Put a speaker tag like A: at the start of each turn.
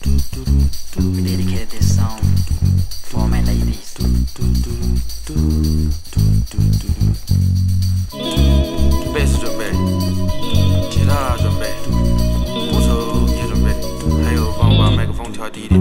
A: 嘟嘟嘟，，Form Ladies。
B: 贝斯准备，吉他准备，鼓手也准备，还有帮我把麦克风调低点。